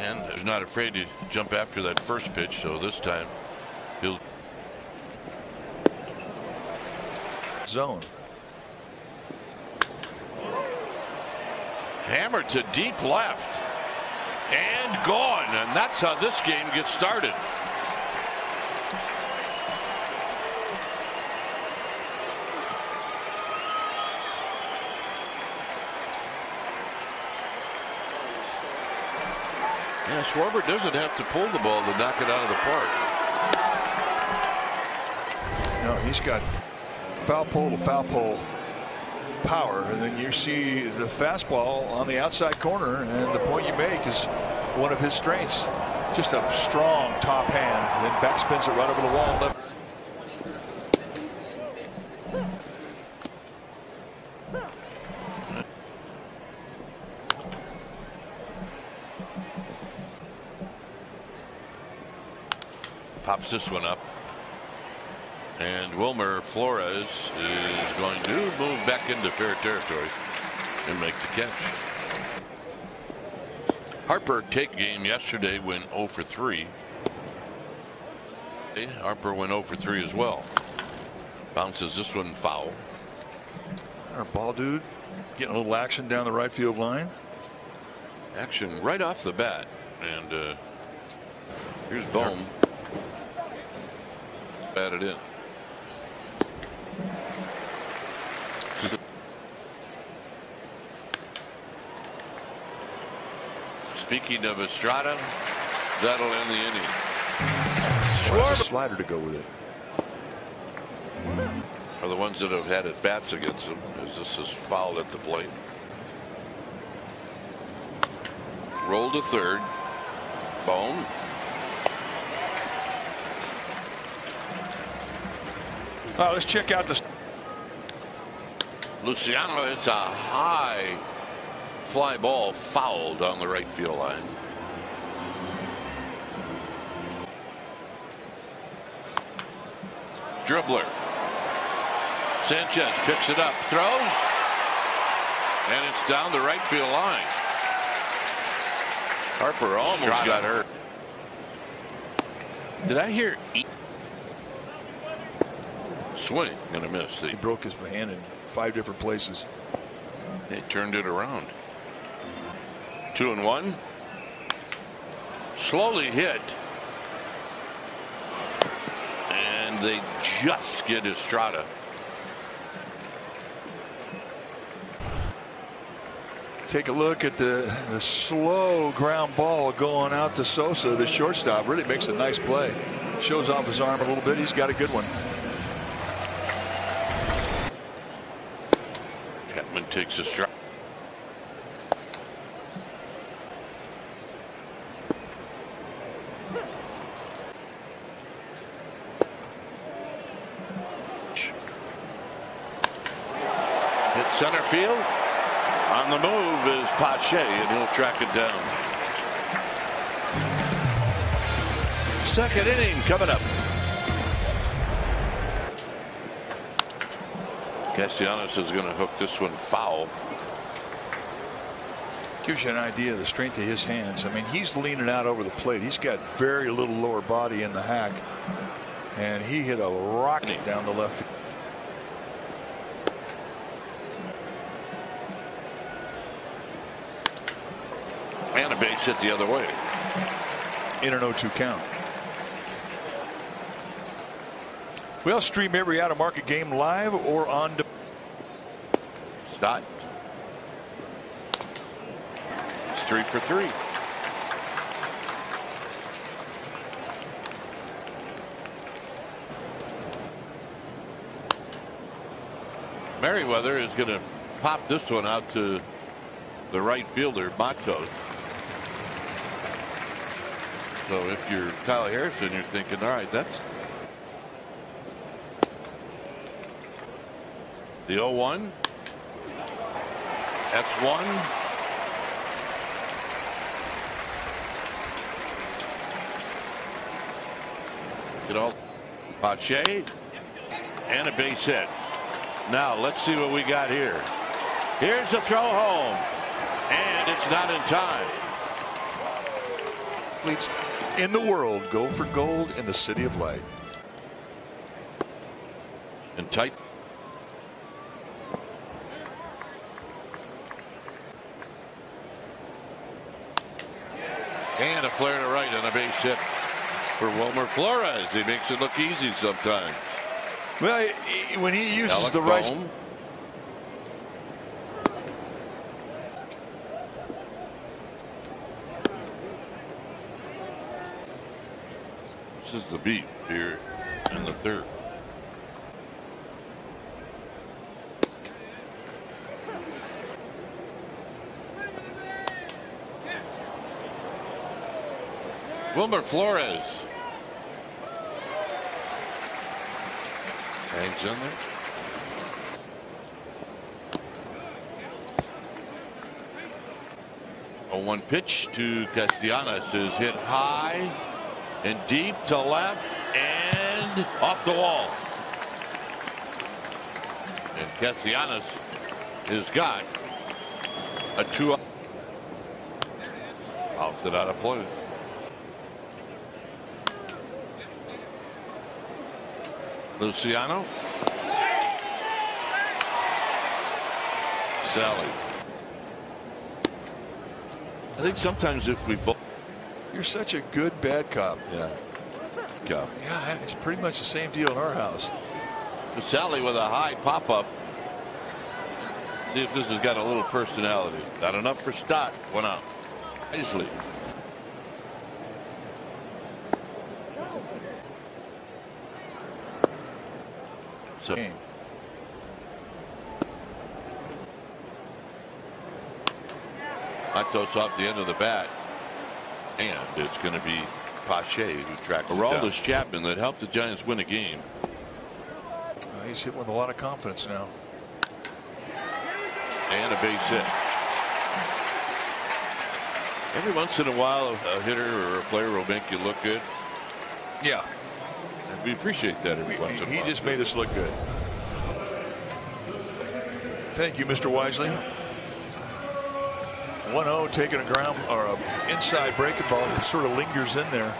And is not afraid to jump after that first pitch, so this time he'll zone. Hammer to deep left and gone, and that's how this game gets started. Yeah, Schwarber doesn't have to pull the ball to knock it out of the park. No, he's got foul pole to foul pole power, and then you see the fastball on the outside corner, and the point you make is one of his strengths. Just a strong top hand, and then backspins it right over the wall. Left. Pops this one up. And Wilmer Flores is going to move back into fair territory and make the catch. Harper take game yesterday went 0 for 3. Harper went 0 for 3 as well. Bounces this one foul. Our ball dude getting a little action down the right field line. Action right off the bat. And uh, here's Bohm. Batted in. Speaking of Estrada, that'll end the inning. Schwarber. Slider to go with it. Are the ones that have had at bats against them, as this is fouled at the plate. Roll to third. Bohm. Let's check out this. Luciano, it's a high fly ball fouled on the right field line. Dribbler. Sanchez picks it up, throws, and it's down the right field line. Harper almost Strada. got hurt. Did I hear e swing and a miss? He broke his hand in five different places. They turned it around. Two and one. Slowly hit. And they just get Estrada. Take a look at the, the slow ground ball going out to Sosa, the shortstop. Really makes a nice play. Shows off his arm a little bit. He's got a good one. Chapman takes a strike. center field. On the move is Pache, and he'll track it down. Second inning coming up. Castellanos is going to hook this one foul. Gives you an idea of the strength of his hands. I mean, he's leaning out over the plate. He's got very little lower body in the hack. And he hit a rocket down the left field. And a base hit the other way. In an 0-2 count. We'll stream every out of market game live or on. Stott. Three for three. Merriweather is going to pop this one out to the right fielder, Matos. So if you're Kyle Harrison, you're thinking, all right, that's the 0 1. That's one. Get all Pache and a base hit. Now let's see what we got here. Here's the throw home, and it's not in time. athletes in the world go for gold in the City of Light. And tight. And a flare to right on a base hit for Wilmer Flores. He makes it look easy sometimes. Well, when he uses Alec the right. Bohm. This is the beat here in the third. Wilmer Flores. Hangs in there. A one pitch to Castellanos is hit high and deep to left and off the wall. And Castellanos has got a two. Pops it out of play. Luciano. Sally. I think sometimes if we both. You're such a good bad cop. Yeah. Go. Yeah, it's pretty much the same deal in our house. Sally with a high pop up. See if this has got a little personality. Not enough for Stott. Went out. Nicely. So Game. Matos off the end of the bat. And it's going to be Pache who tracks it down. Aroldis Chapman that helped the Giants win a game. Uh, he's hit with a lot of confidence now. And a base hit. Every once in a while, a hitter or a player will make you look good. Yeah. We appreciate that every once in a He just made us look good. Thank you, Mr. Wisely. 1-0 taking a ground or a inside breaking ball. It sort of lingers in there.